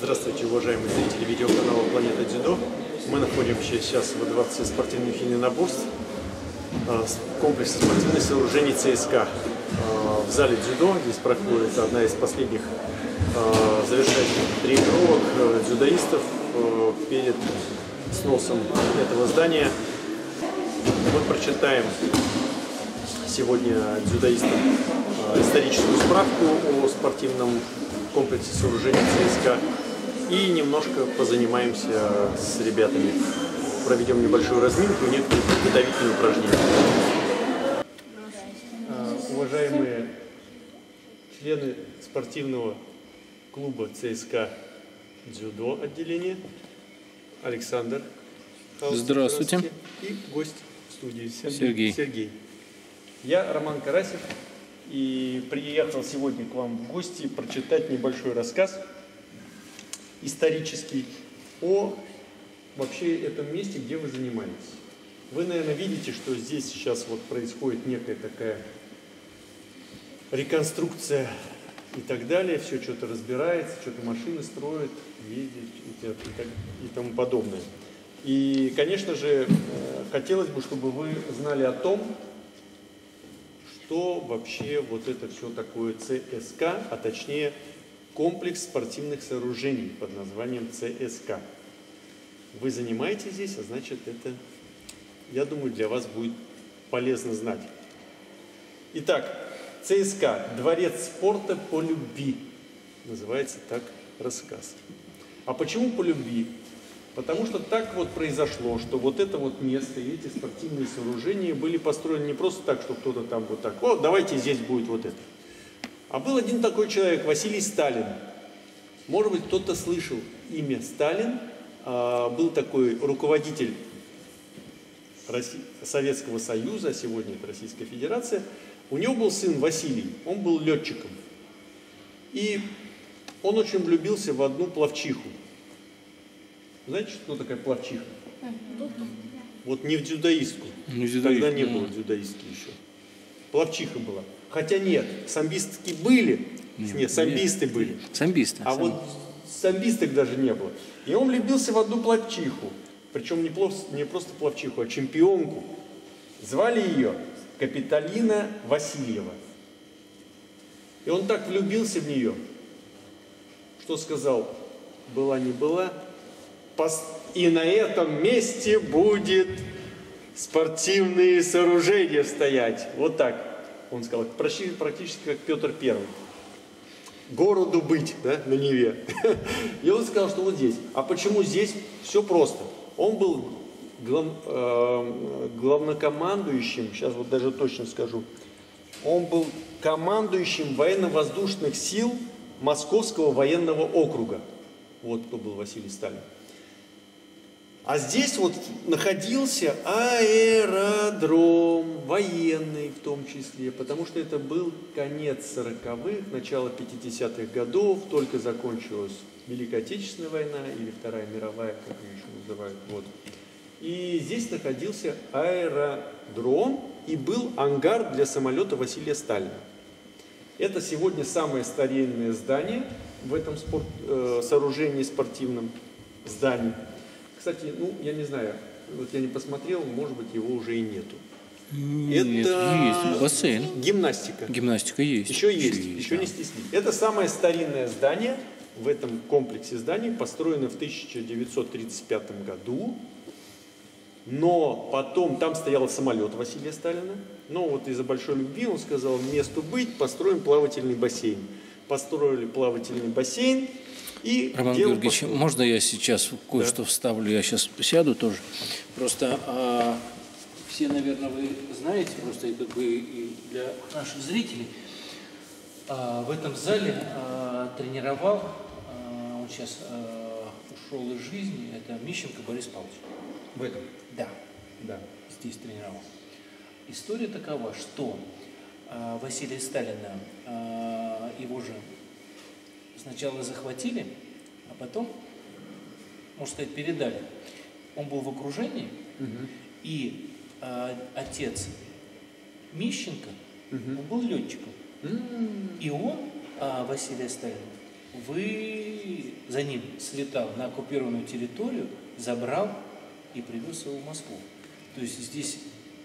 Здравствуйте, уважаемые зрители видеоканала «Планета Дзюдо». Мы находимся сейчас во Дворце спортивных единоборств, с- комплексе спортивных сооружений ЦСКА. Э, В зале дзюдо здесь проходит одна из последних э, завершающих тренировок дзюдоистов перед сносом этого здания. Мы прочитаем сегодня дзюдоистам историческую справку о спортивном комплексе сооружений ЦСКА и немножко позанимаемся с ребятами. Проведем небольшую разминку и некоторые подготовительные упражнения. Э, Уважаемые члены спортивного клуба ЦСКА дзюдо отделения, Александр. Хаус, Здравствуйте. И гость в студии Сергей. Сергей. Я Роман Карасев и приехал сегодня к вам в гости прочитать небольшой рассказ исторический о вообще этом месте, где вы занимаетесь. Вы, наверное, видите, что здесь сейчас вот происходит некая такая реконструкция и так далее, все что-то разбирается, что-то машины строят, ездят и, так- и тому подобное. И, конечно же, э, хотелось бы, чтобы вы знали о том, что вообще вот это все такое ЦСК, а точнее комплекс спортивных сооружений под названием ЦСК. Вы занимаетесь здесь, а значит это, я думаю, для вас будет полезно знать. Итак, ЦСКА, Дворец спорта по любви. Называется так рассказ. А почему по любви? Потому что так вот произошло, что вот это вот место и эти спортивные сооружения были построены не просто так, что кто-то там вот так, о, давайте здесь будет вот это. А был один такой человек, Василий Сталин. Может быть, кто-то слышал имя Сталин. А, Был такой руководитель Советского Союза, а сегодня это Российская Федерация. У него был сын Василий, он был летчиком. И он очень влюбился в одну плавчиху. Знаете, что такая плавчиха? Вот не в дзюдоистку. Не в дзюдоистку, Тогда не ну. было дзюдоистки еще. Плавчиха была. Хотя нет, самбистки были. Нет, Нет, самбисты были. Самбисты. А сам- вот самбисток даже не было. И он влюбился в одну плавчиху. Причем не, плов- не просто плавчиху, а чемпионку. Звали ее Капиталина Васильева. И он так влюбился в нее, что сказал, была не была, пос- и на этом месте будет спортивные сооружения стоять. Вот так. Он сказал, практически как Петр Первый городу быть, да, на Неве. И он сказал, что вот здесь. А почему здесь? Все просто. Он был глав- э, главнокомандующим, сейчас вот даже точно скажу, он был командующим военно-воздушных сил Московского военного округа. Вот кто был Василий Сталин. А здесь вот находился аэродром, военный в том числе, потому что это был конец 40-х, начало 50-х годов, только закончилась Великая Отечественная война или Вторая мировая, как ее еще называют. Вот. И здесь находился аэродром и был ангар для самолета Василия Сталина. Это сегодня самое старинное здание в этом спорт, э, сооружении спортивном здании. Кстати, ну, я не знаю, вот я не посмотрел, может быть, его уже и нету. Нет, это есть бассейн. Гимнастика. Гимнастика есть. Еще есть, еще да. не стесни. Это самое старинное здание в этом комплексе зданий, построено в 1935 году. Но потом там стоял самолет Василия Сталина. Но вот из-за большой любви он сказал, месту быть, построим плавательный бассейн. Построили плавательный бассейн и Роман дело Георгиевич, пошло. можно я сейчас кое-что вставлю? Я сейчас сяду тоже. Просто а, все, наверное, вы знаете, просто и как бы и для наших зрителей, а, в этом зале а, тренировал, а, он сейчас а, ушел из жизни, это Мищенко Борис Павлович. В этом. Да, Да. здесь тренировал. История такова, что а, Василия Сталина, а, его же сначала захватили, а потом, можно сказать, передали. Он был в окружении, и а, отец Мищенко, он был летчиком. И он, а, Василия Сталина, вы за ним слетал на оккупированную территорию, забрал и привез его в Москву. То есть здесь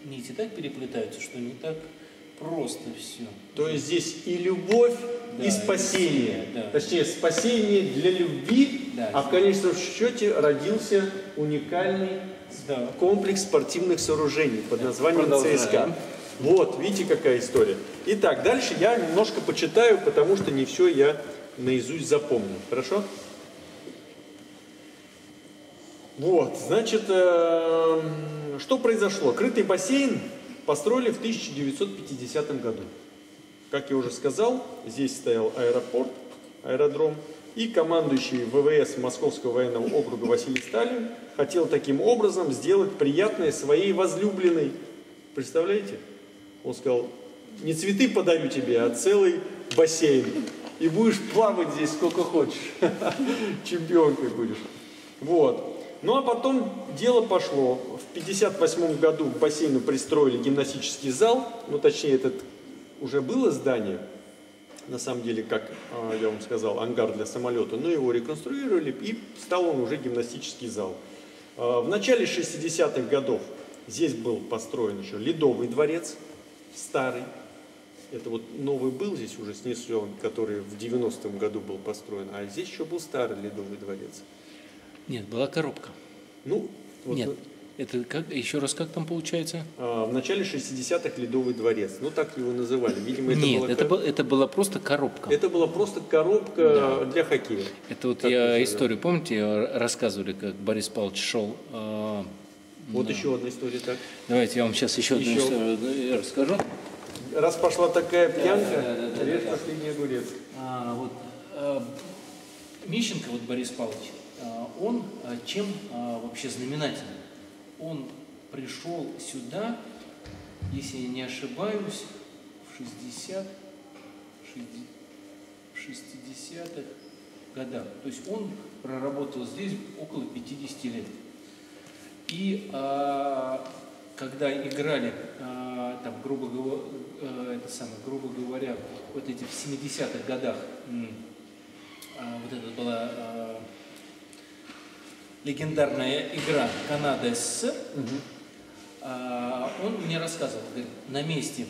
нити так переплетаются, что не так просто все. То есть здесь и любовь, Да, и спасение. да. Точнее, спасение для любви, Да. а в конечном счете родился уникальный Да. комплекс спортивных сооружений под названием Продолжаем. ЦСКА. Вот, видите, какая история. Итак, дальше я немножко почитаю, потому что не все я наизусть запомню. Хорошо? Вот, значит, эм, что произошло? Крытый бассейн построили в 1950 году. Как я уже сказал, здесь стоял аэропорт, аэродром, и командующий ВВС Московского военного округа Василий Сталин хотел таким образом сделать приятное своей возлюбленной. Представляете? Он сказал, не цветы подарю тебе, а целый бассейн. И будешь плавать здесь сколько хочешь. Чемпионкой будешь. Вот. Ну а потом дело пошло. В 1958 году к бассейну пристроили гимнастический зал. Ну точнее, этот уже было здание. На самом деле, как а, я вам сказал, ангар для самолета. Но его реконструировали и стал он уже гимнастический зал. А, В начале 60-х годов здесь был построен еще Ледовый дворец, старый. Это вот новый был здесь уже снесен, который в 90-м году был построен. А здесь еще был старый Ледовый дворец. Нет, была коробка. Ну, вот, Нет, это как, еще раз как там получается? а, в начале 60-х Ледовый дворец. Ну, так его называли. Видимо, это Нет, была это, был- это была просто коробка. это была просто коробка для хоккея. Это вот Так я назовем. историю, помните, рассказывали, как Борис Павлович шел. э, Вот еще одна история так. Давайте я вам сейчас еще, одну Еще. историю э, расскажу. Раз пошла такая пьянка, да, да, да, режь да. последний огурец. А, вот, э, Мищенко, вот Борис Павлович, он э, чем э, вообще знаменателен? Он пришел сюда, если я не ошибаюсь, в 60 60-х годах. То есть он проработал здесь около 50 лет. И а, когда играли, а, там, грубо, говоря, это самое, грубо говоря, вот эти в 70-х годах, а, вот это была а, легендарная игра Канада-СССР, а, он мне рассказывал, говорит, на месте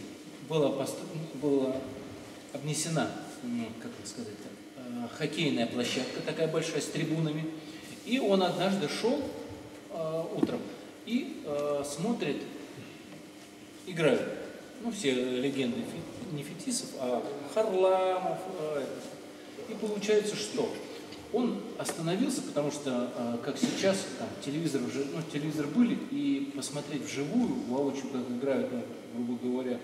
была, постро- была обнесена, как это сказать, а, хоккейная площадка такая большая с трибунами, и он однажды шел а, утром и а, смотрит, играют, ну все легенды, не Фетисов, а Харламов, а, и получается что? Он остановился, потому что, а, как сейчас, там, телевизор уже, ну, телевизор были, и посмотреть вживую, воочию, как играют, ну, грубо говоря,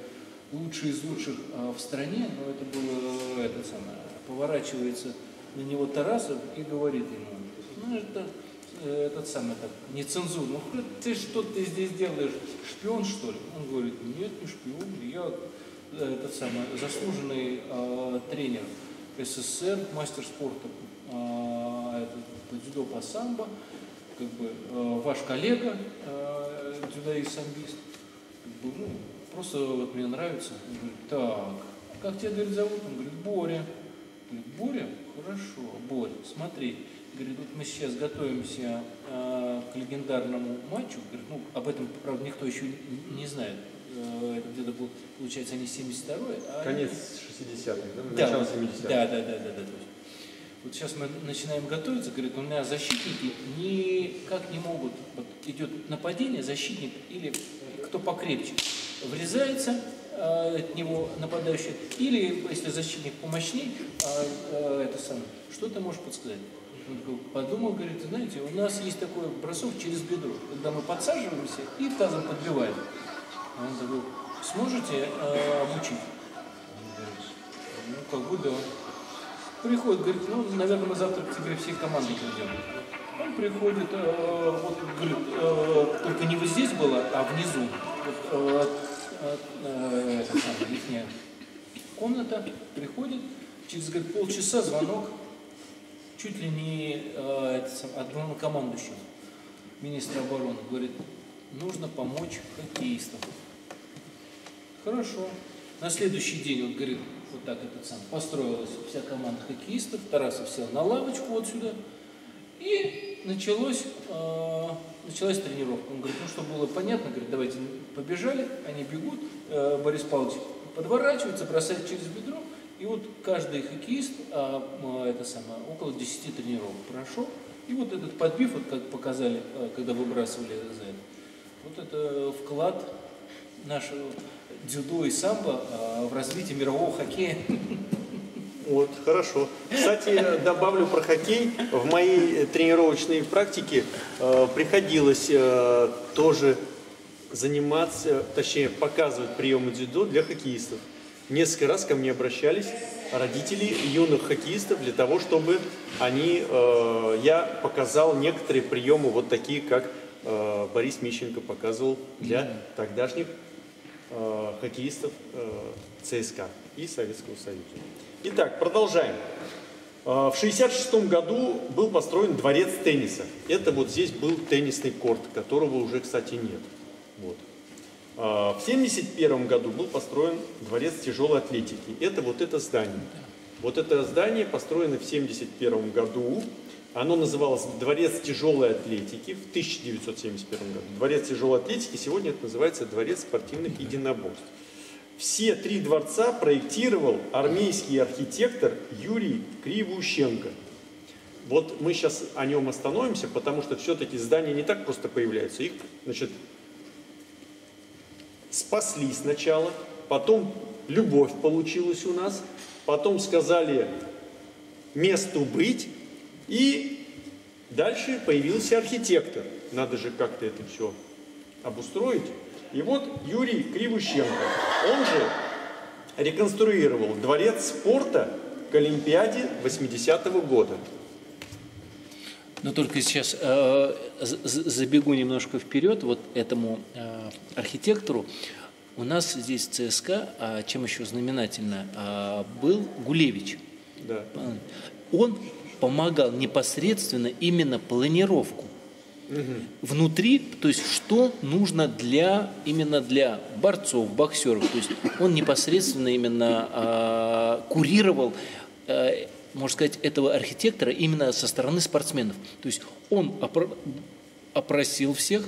лучшие из лучших а, в стране, ну, это было, это самое, поворачивается на него Тарасов и говорит ему, ну, это, э, этот самый, так, нецензурно, ну, ты что ты здесь делаешь, шпион, что ли? Он говорит, нет, не шпион, я э, этот самый, заслуженный э, тренер СССР, мастер спорта э, это, по дзюдо по самбо, как бы э, ваш коллега, э, дзюдоист-самбист, как бы, ну, просто вот мне нравится. Он говорит, так, как тебя, говорит, зовут? Он говорит, Боря. Говорит, Боря? Хорошо, Боря, смотри. Говорит, вот мы сейчас готовимся э, к легендарному матчу. Говорит, ну, об этом, правда, никто еще не, не знает. Э, это где-то был, получается, они 72-й. А Конец 60-х, да? да, Начало вот, 70-х. Да, да, да, да, да. то есть Вот сейчас мы начинаем готовиться, говорит, у меня защитники никак не могут, вот идет нападение, защитник или кто покрепче, врезается э, от него нападающий, или если защитник помощней, а, э, это самое, что ты можешь подсказать? Подумал, говорит, знаете, у нас есть такой бросок через бедро, когда мы подсаживаемся и тазом подбиваем. А Он такой, сможете э, обучить? Ну, как бы да. Приходит, говорит, ну, наверное, мы завтра к тебе всей командой придем. Он приходит, э, вот, говорит, э, только не вот здесь было, а внизу. Вот, э, от- э, это самое, ихняя комната, приходит, через, говорит, полчаса звонок, чуть ли не э, от главнокомандующего, министра обороны, говорит, нужно помочь хоккеистам. Хорошо. На следующий день, он говорит, вот так этот сам, построилась вся команда хоккеистов, Тарасов сел на лавочку вот сюда, и началось, э, началась тренировка. Он говорит, ну, чтобы было понятно, говорит, давайте побежали, они бегут, э, Борис Павлович подворачивается, бросает через бедро, и вот каждый хоккеист, а, это самое, около 10 тренировок прошел, и вот этот подбив, вот как показали, когда выбрасывали за это, вот это вклад нашего дзюдо и самбо э, в развитие мирового хоккея. Вот, хорошо. Кстати, добавлю про хоккей. В моей тренировочной практике э, приходилось э, тоже заниматься, точнее, показывать приемы дзюдо для хоккеистов. Несколько раз ко мне обращались родители юных хоккеистов для того, чтобы они, э, я показал некоторые приемы, вот такие, как э, Борис Мищенко показывал для тогдашних э, хоккеистов э, ЦСКА и Советского Союза. Итак, продолжаем. Э, в 1966 году был построен дворец тенниса. Это вот здесь был теннисный корт, которого уже, кстати, нет. Вот. В 1971 году был построен дворец тяжелой атлетики. Это вот это здание. Вот это здание построено в 1971 году. Оно называлось Дворец тяжелой атлетики в 1971 году. Дворец тяжелой атлетики, сегодня это называется Дворец спортивных единоборств. Все три дворца проектировал армейский архитектор Юрий Кривущенко. Вот мы сейчас о нем остановимся, потому что все-таки здания не так просто появляются. Их, значит, спасли сначала, потом любовь получилась у нас, потом сказали месту быть, и дальше появился архитектор. Надо же как-то это все обустроить. И вот Юрий Кривущенко, он же реконструировал дворец спорта к Олимпиаде 80-го года. Но только сейчас э, забегу немножко вперед, вот этому э, архитектору. У нас здесь ЦСКА, а чем еще знаменательно, э, был Гулевич. Да. Он помогал непосредственно именно планировку угу. внутри, то есть что нужно для именно для борцов, боксеров. То есть он непосредственно именно э, курировал э, можно сказать, этого архитектора именно со стороны спортсменов. То есть он опро- опросил всех,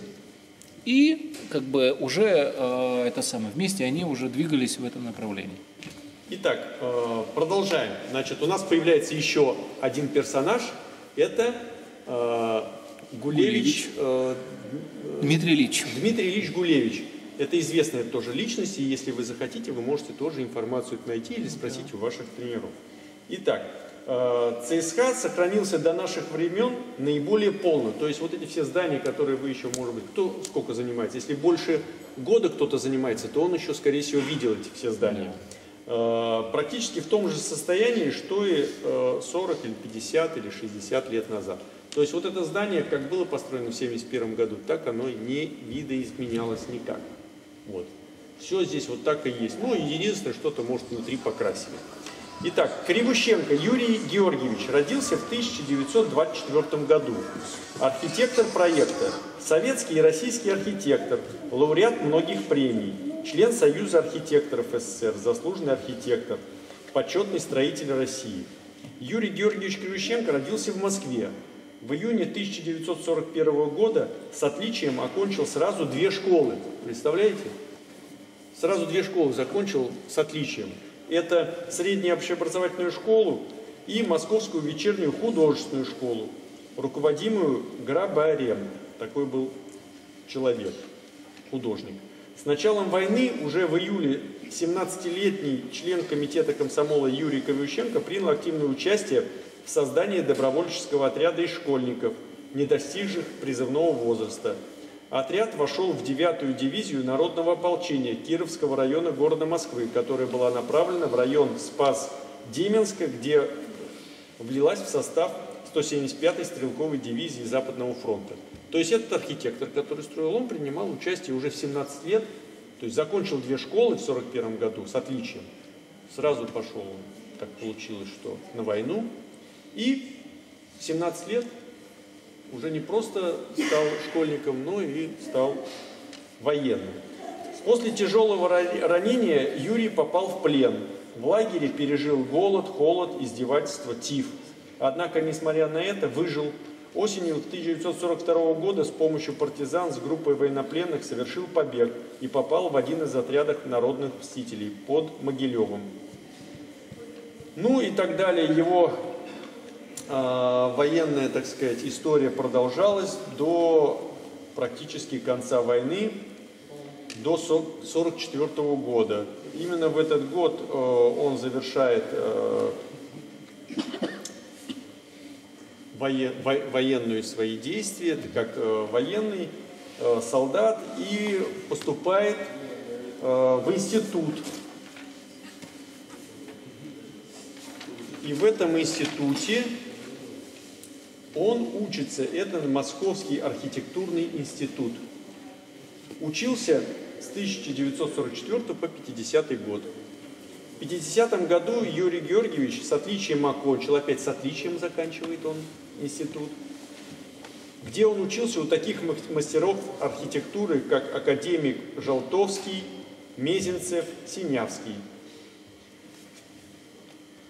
и как бы уже э, это самое, вместе они уже двигались в этом направлении. Итак, э, продолжаем. Значит, у нас появляется еще один персонаж. Это э, Гулевич. Э, Дмитрий Ильич. Дмитрий Ильич Гулевич. Это известная тоже личность, и если вы захотите, вы можете тоже информацию найти или спросить да. у ваших тренеров. Итак, ЦСКА сохранился до наших времен наиболее полно. То есть вот эти все здания, которые вы еще, может быть, кто сколько занимается. Если больше года кто-то занимается, то он еще, скорее всего, видел эти все здания. Э, практически в том же состоянии, что и 40 э, или 50 или 60 лет назад. То есть вот это здание, как было построено в 1971 году, так оно не видоизменялось никак. Вот. Все здесь вот так и есть. Ну, единственное, что-то может внутри покрасили. Итак, Кривущенко Юрий Георгиевич родился в 1924 году. Архитектор проекта, советский и российский архитектор, лауреат многих премий, член Союза архитекторов СССР, заслуженный архитектор, почетный строитель России. Юрий Георгиевич Кривущенко родился в Москве. В июне 1941 года с отличием окончил сразу две школы. Представляете? Сразу две школы закончил с отличием это среднюю общеобразовательную школу и Московскую вечернюю художественную школу, руководимую Грабарем. Такой был человек, художник. С началом войны уже в июле 17-летний член комитета комсомола Юрий Ковющенко принял активное участие в создании добровольческого отряда из школьников, не достигших призывного возраста – Отряд вошел в 9-ю дивизию народного ополчения Кировского района города Москвы, которая была направлена в район Спас-Деменска, где влилась в состав 175-й стрелковой дивизии Западного фронта. То есть этот архитектор, который строил, он принимал участие уже в 17 лет, то есть закончил две школы в 41 году с отличием. Сразу пошел, так получилось, что на войну. И 17 лет уже не просто стал школьником, но и стал военным. После тяжелого ранения Юрий попал в плен В лагере пережил голод, холод, издевательство, тиф. Однако, несмотря на это, выжил. Осенью 1942 года с помощью партизан с группой военнопленных совершил побег и попал в один из отрядов народных мстителей под Могилевым. Ну и так далее. Его э, военная, так сказать, история продолжалась до практически конца войны, до 1944 года. Именно в этот год э, он завершает э, военную свои действия, как э, военный э, солдат, и поступает э, в институт. И в этом институте он учится, это Московский архитектурный институт. Учился с 1944 по 50 год. 50 году Юрий Георгиевич с отличием окончил, опять с отличием заканчивает он институт, где он учился у таких мастеров архитектуры, как академик Желтовский, Мезенцев, Синявский.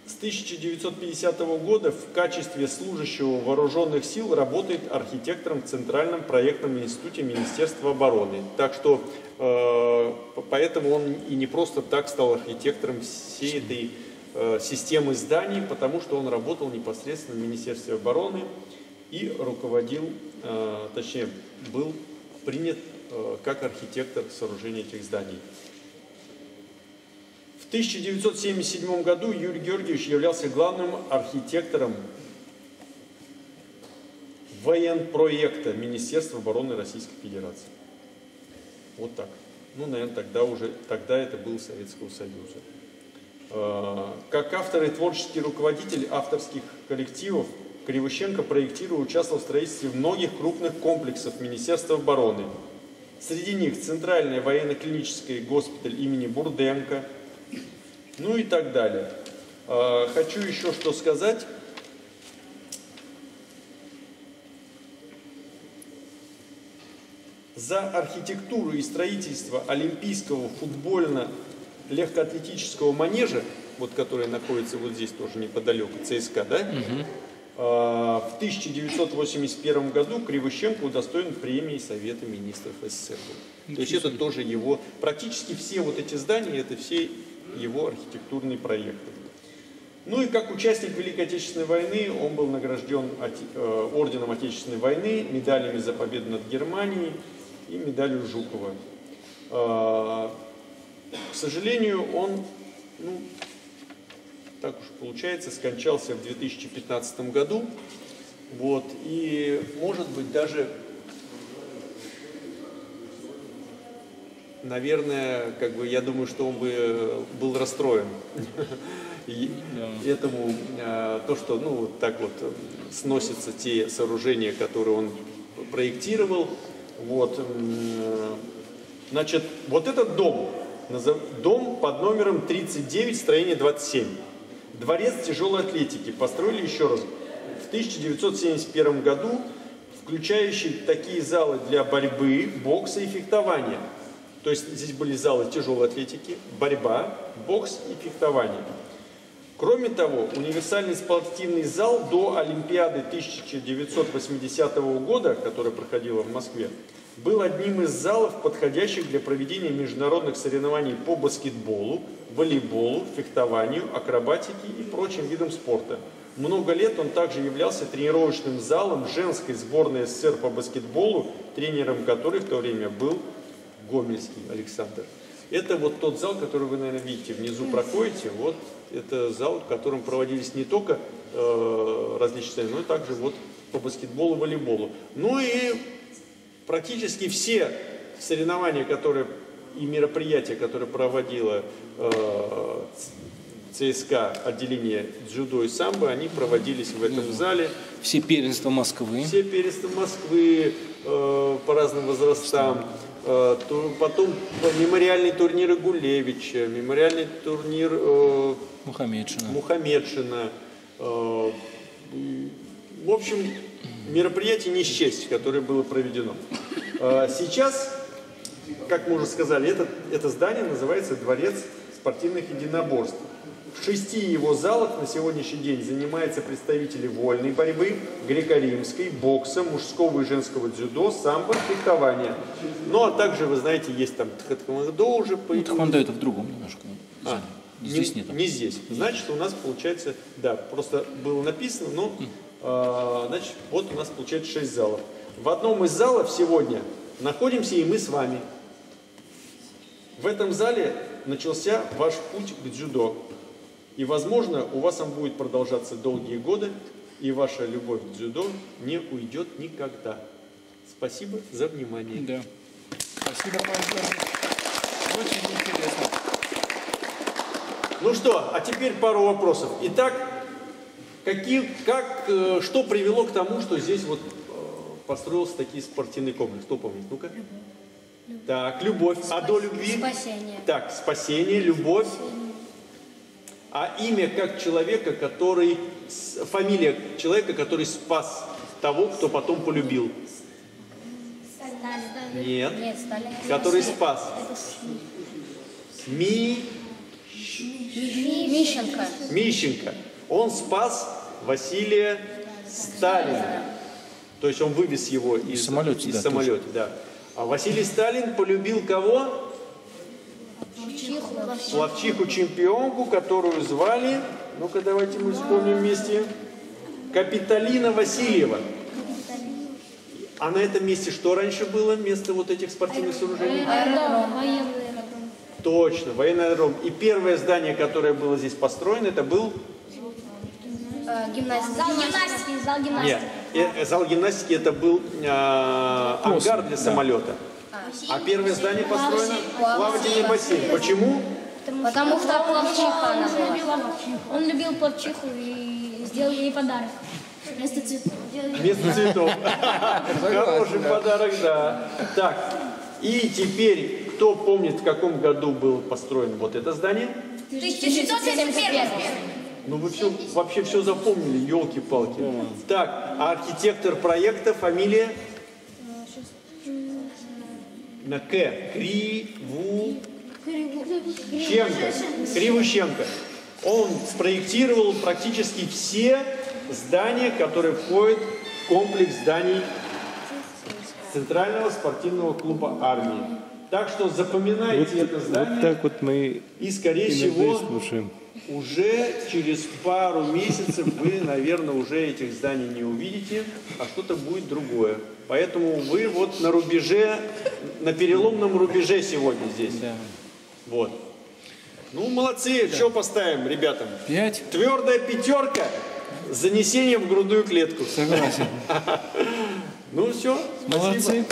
С 1950 года в качестве служащего вооруженных сил работает архитектором в Центральном проектном институте Министерства обороны. Так что Э, поэтому он и не просто так стал архитектором всей этой системы зданий, потому что он работал непосредственно в Министерстве обороны и руководил, э, точнее, был принят как архитектор сооружения этих зданий. В 1977 году Юрий Георгиевич являлся главным архитектором военпроекта Министерства обороны Российской Федерации. Вот так. Ну, наверное, тогда уже, тогда это был Советского Союза. А, как автор и творческий руководитель авторских коллективов, Кривощенко проектировал, участвовал в строительстве многих крупных комплексов Министерства обороны. Среди них Центральный военно-клинический госпиталь имени Бурденко, ну и так далее. А, хочу еще что сказать. за архитектуру и строительство Олимпийского футбольно-легкоатлетического манежа, вот который находится вот здесь тоже неподалеку, ЦСКА, да? Угу. В 1981 году Кривощенко удостоен премии Совета Министров СССР. То есть это тоже его, практически все вот эти здания, это все его архитектурные проекты. Ну и как участник Великой Отечественной войны он был награжден э, орденом Отечественной войны, медалями за победу над Германией, и медалью Жукова. К сожалению, он, ну, так уж получается, скончался в 2015 году. Вот, и, может быть, даже, наверное, как бы, я думаю, что он бы был расстроен этому, а, то, что, ну, так вот сносятся те сооружения, которые он проектировал, вот. Значит, вот этот дом, дом под номером 39, строение 27. Дворец тяжелой атлетики построили еще раз в 1971 году, включающий такие залы для борьбы, бокса и фехтования. То есть здесь были залы тяжелой атлетики, борьба, бокс и фехтование. Кроме того, универсальный спортивный зал до Олимпиады 1980 года, которая проходила в Москве, был одним из залов, подходящих для проведения международных соревнований по баскетболу, волейболу, фехтованию, акробатике и прочим видам спорта. Много лет он также являлся тренировочным залом женской сборной СССР по баскетболу, тренером которой в то время был Гомельский Александр. Это вот тот зал, который вы, наверное, видите, внизу проходите. Вот это зал, в котором проводились не только э, различные, но и также вот по баскетболу, волейболу. Ну и практически все соревнования, которые и мероприятия, которые проводила э, ЦСКА отделение дзюдо и самбо, они проводились в этом зале. Все первенства Москвы. Все первенства Москвы э, по разным возрастам. Э, потом мемориальные турниры Гулевича, мемориальный турнир э, Мухаммедшина. Мухаммедшина. Э, в общем, мероприятие не счесть, которое было проведено. Сейчас, как мы уже сказали, это, это здание называется Дворец спортивных единоборств. В шести его залах на сегодняшний день занимаются представители вольной борьбы, греко-римской, бокса, мужского и женского дзюдо, самбо, фехтования. Ну а также, вы знаете, есть там тхэквондо уже Ну, появилось. Тхвондо это в другом немножко. А, Здесь не, нет. Не здесь. Значит, у нас получается, да, просто было написано, но, значит, вот у нас получается 6 залов. В одном из залов сегодня находимся и мы с вами. В этом зале начался ваш путь к дзюдо. И, возможно, у вас он будет продолжаться долгие годы, и ваша любовь к дзюдо не уйдет никогда. Спасибо за внимание. Да. Спасибо, Павел. Очень интересно. Ну что, а теперь пару вопросов. Итак, какие, как, э, что привело к тому, что здесь вот э, построился такой спортивный комплекс? Кто помнит? Ну-ка. Так, любовь. А до любви? Спасение. Так, спасение, любовь. А имя как человека, который... Фамилия человека, который спас того, кто потом полюбил. Сталин. Нет. Нет, Сталин. Который спас. Ми- Мищенко. Мищенко. Он спас Василия Сталина. То есть он вывез его из, Из самолета, из да, самолета, да. А Василий Сталин полюбил кого? Славчиху чемпионку, которую звали, ну-ка давайте мы вспомним вместе, Капиталина Васильева. А на этом месте что раньше было, место вот этих спортивных сооружений? Аэродром. Военный аэродром. Точно, военный аэродром. И первое здание, которое было здесь построено, это был Э, Гимнастика. Зал гимнастики. Зал гимнастики. Нет, э, зал гимнастики это был э, ангар для самолета. А первое здание построено плавательный бассейн. Почему? Потому что плавчиха она была. Он любил плавчиху и сделал ей подарок. Вместо цветов. Вместо цветов. Хороший подарок, да. Так, и теперь, кто помнит, в каком году было построено вот это здание? 1971. Ну вы все, вообще все запомнили, елки-палки. Так, а архитектор проекта, фамилия? На К. Криву... Щенко, Кривущенко. Он спроектировал практически все здания, которые входят в комплекс зданий Центрального спортивного клуба армии. Так что запоминайте это Вот здание так вот мы и, скорее всего, слушаем. Уже через пару месяцев вы, наверное, уже этих зданий не увидите, а что-то будет другое. Поэтому вы вот на рубеже, на переломном рубеже сегодня здесь. Да. Вот. Ну, молодцы, что поставим ребятам? Пять. Твердая пятерка с занесением в грудную клетку. Согласен. Ну все, Молодцы.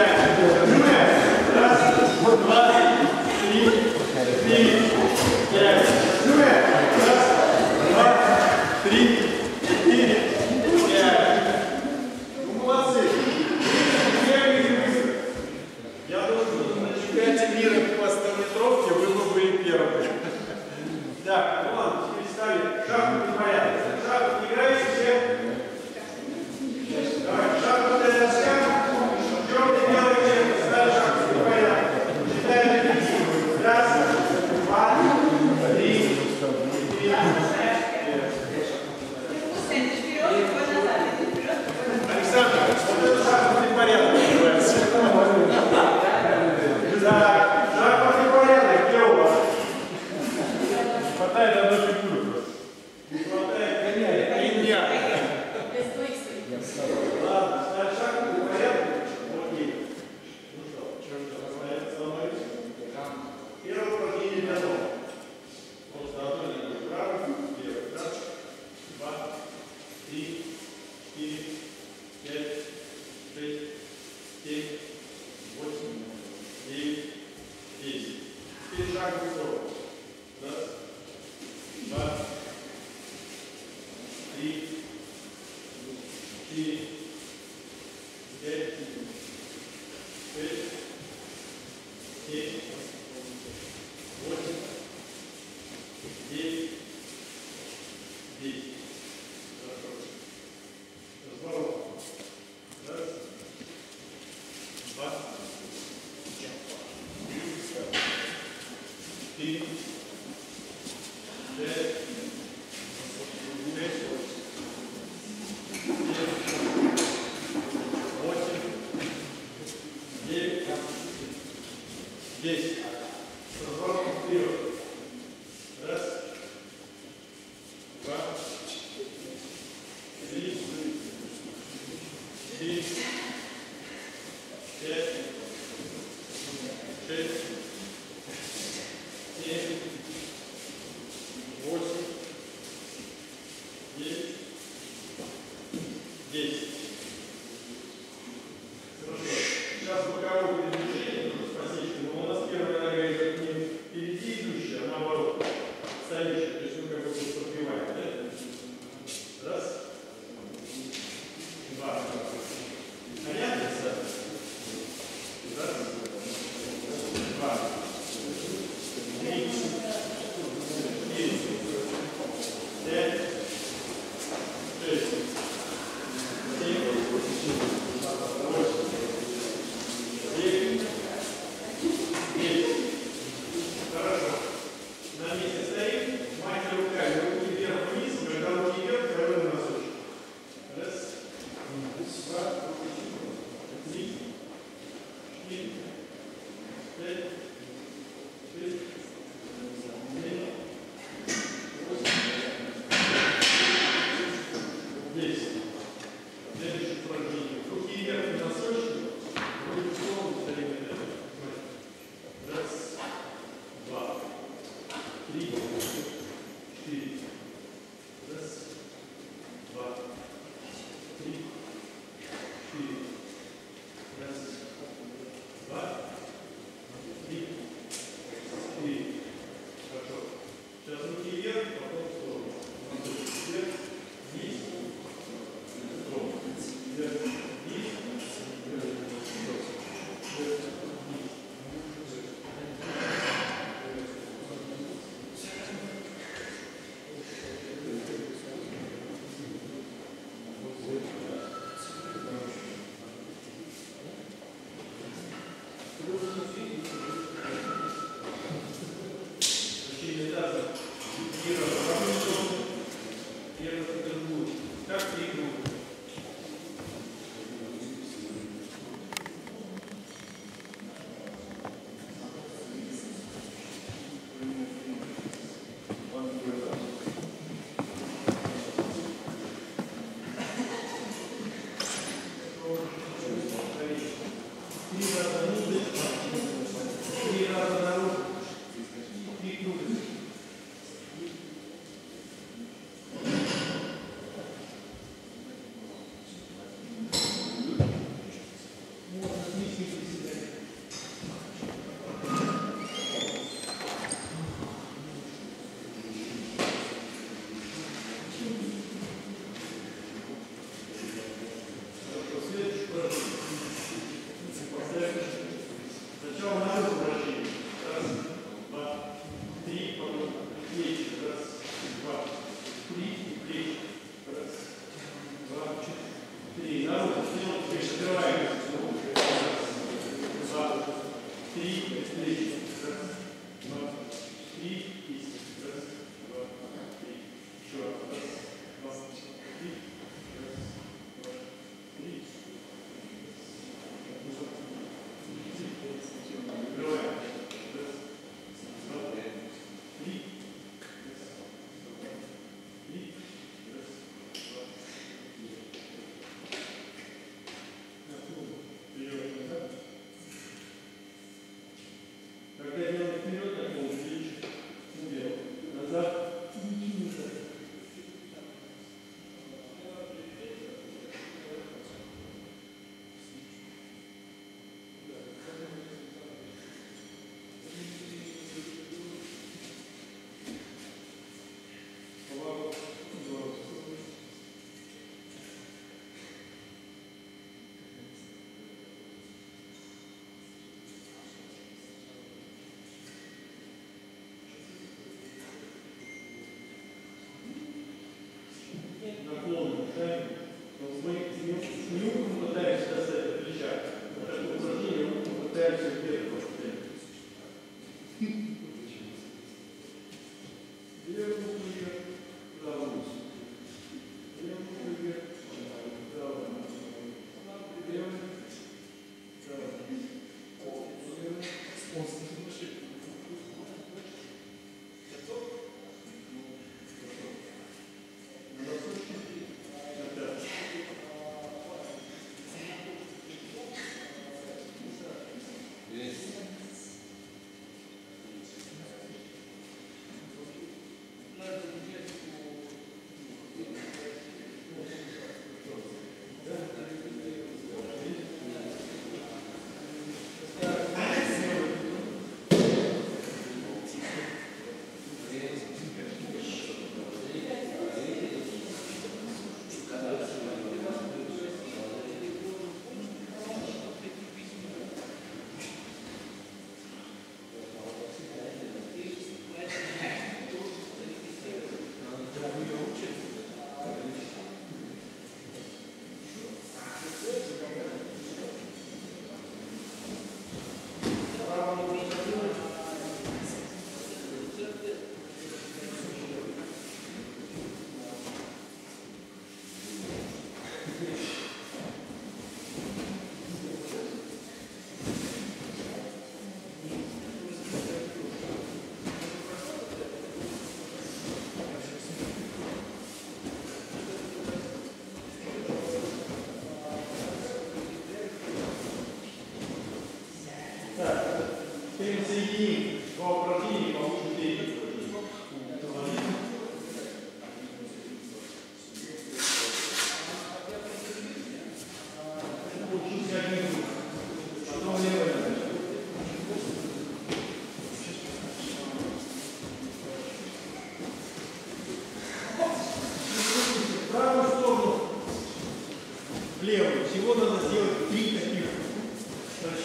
Yeah. Раз,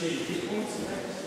Сейчас дело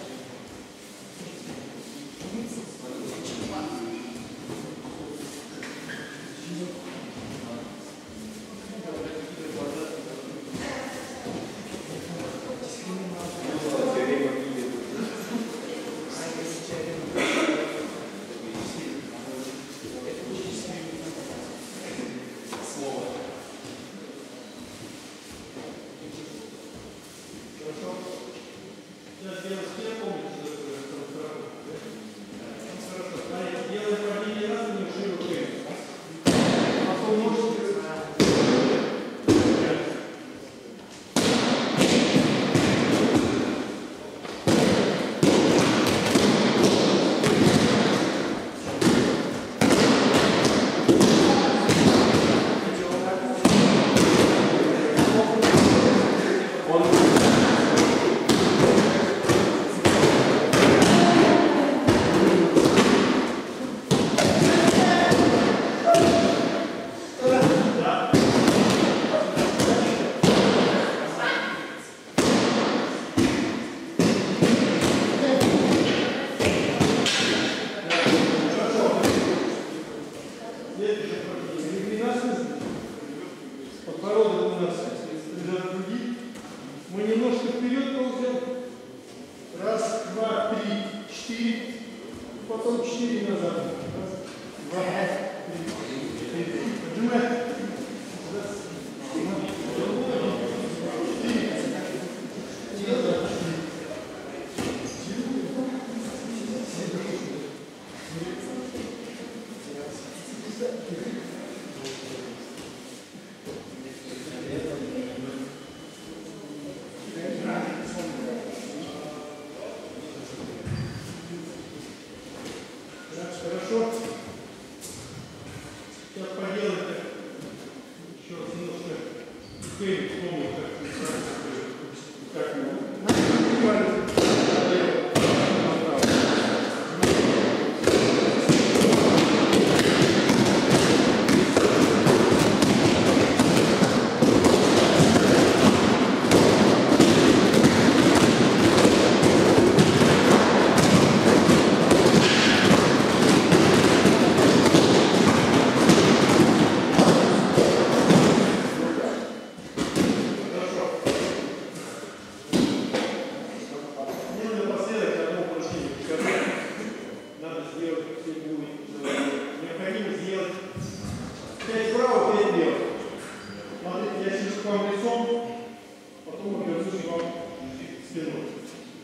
104 назад.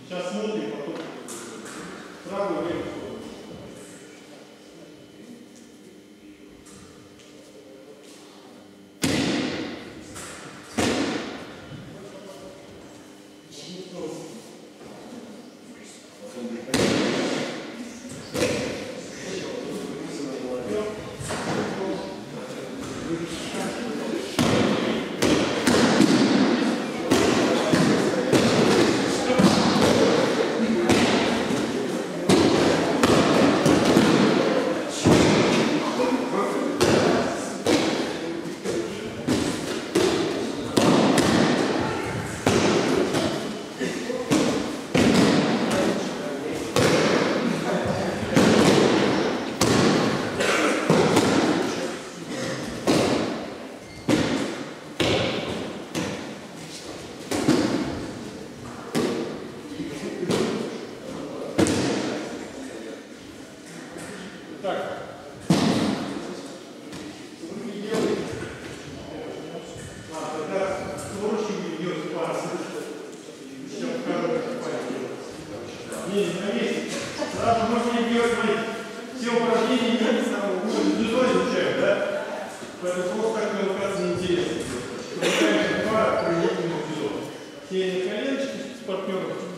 Сейчас смотрим, потом правую левую.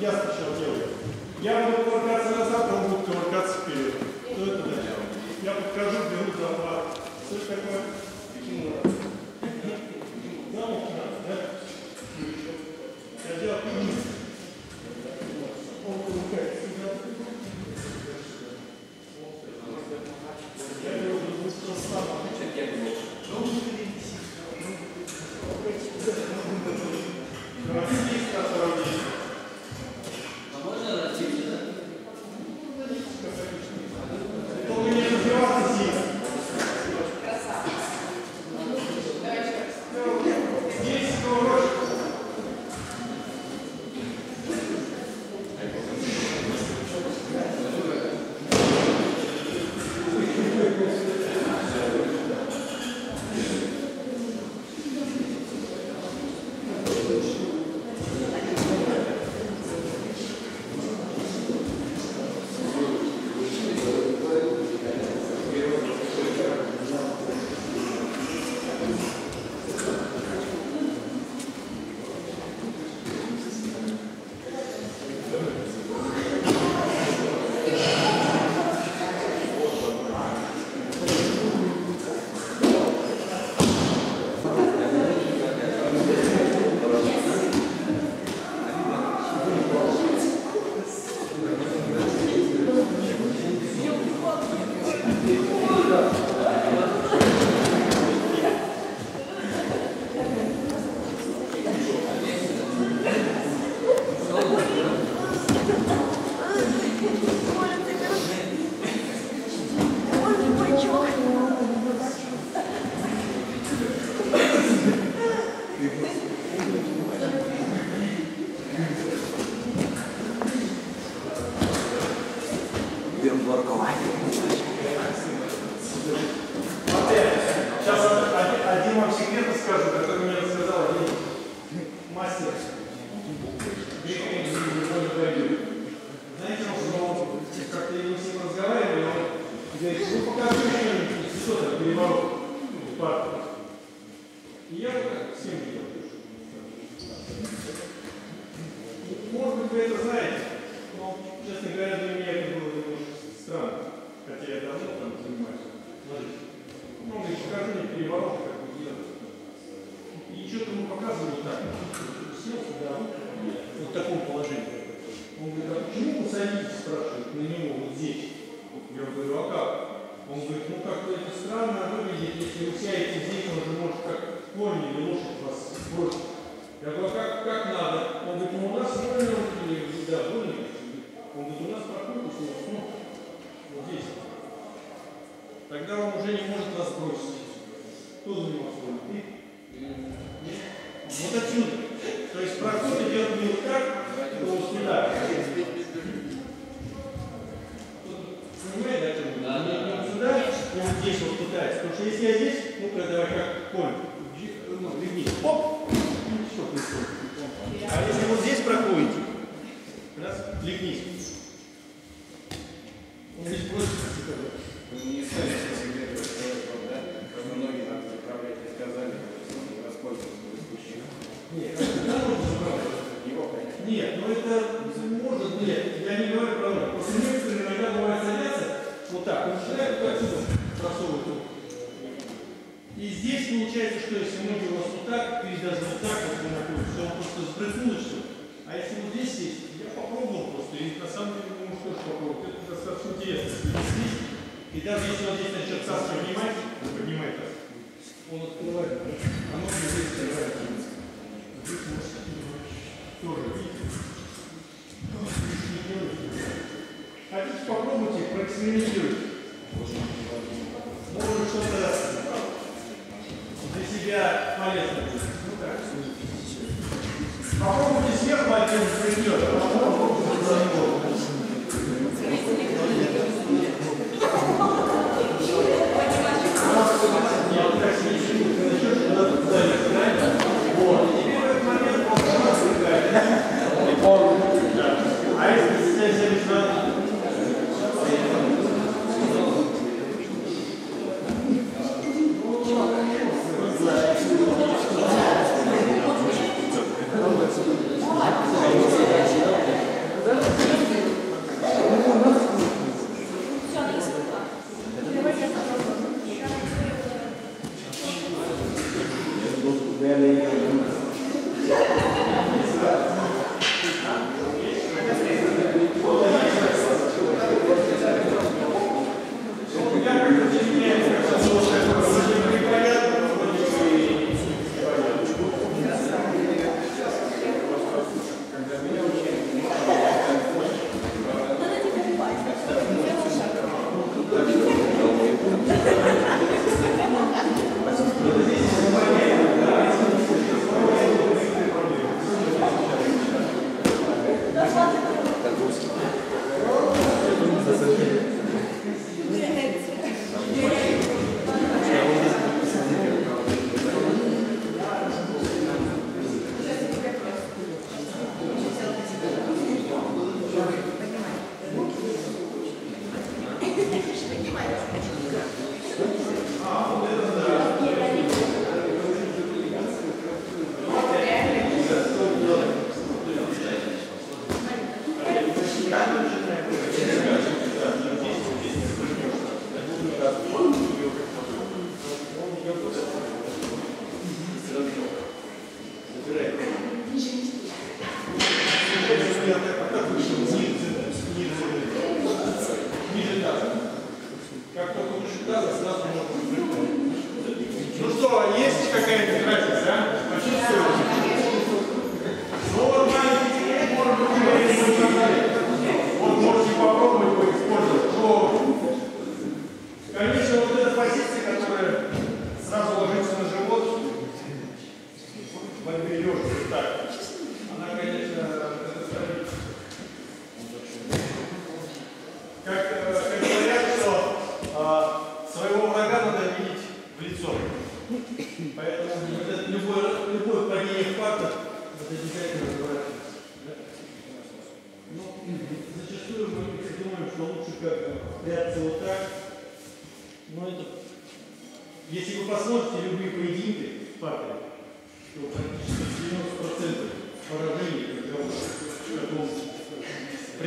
я сначала делаю. Я буду ковыркаться назад, он будет ковыркаться вперед. Что это начало? Я подхожу, беру за два. Слышь, такое? Почему надо? Да, да? Я делаю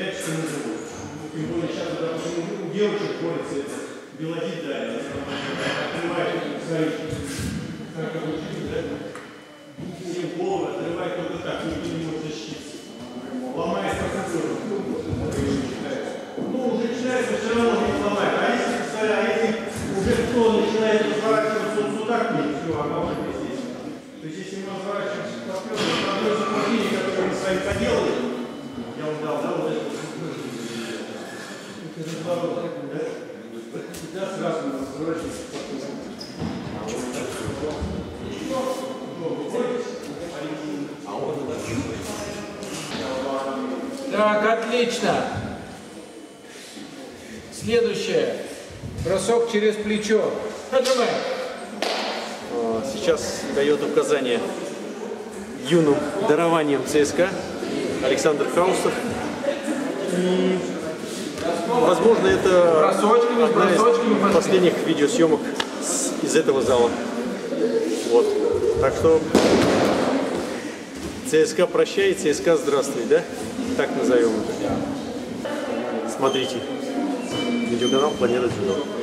прячется на живот. Тем более сейчас, допустим, у девушек борется это белодит, да, и открывает свои, как обучили, да, всем головы отрывает только так, никто не может защититься. Ломает процедуру. Ну, уже начинается, все равно не ломает. А если, представляю, а если уже кто начинает разворачиваться вот сюда к ней, все, а здесь. То есть, если мы разворачиваемся по вперед, то одно из упражнений, которое мы с вами поделали, я вам дал, да, вот это. Это разворот, да? Да, сразу мы разворачиваемся по Так, отлично. Следующее. Бросок через плечо. Отжимаем. А, Сейчас дает указание юным дарованием ЦСКА Александр Хаустов. Возможно, это Бросочками, одна из бросочками пошли. последних видеосъемок из этого зала. Вот. Так что ЦСКА прощай, ЦСКА здравствуй, да? Так назовем это. Смотрите. Видеоканал Планета Дзюдо.